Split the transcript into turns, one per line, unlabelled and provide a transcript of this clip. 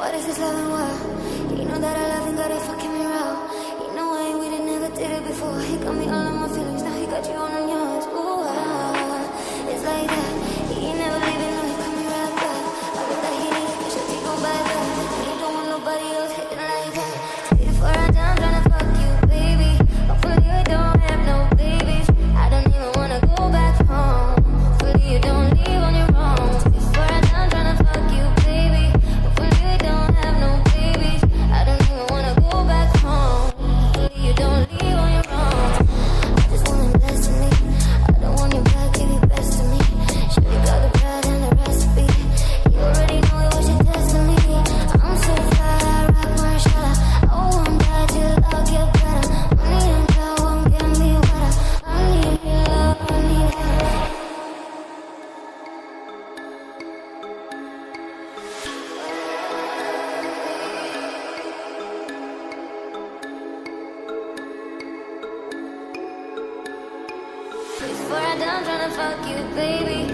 What is this love and war? You know that I love and that I fucking before I done trying to fuck you, baby.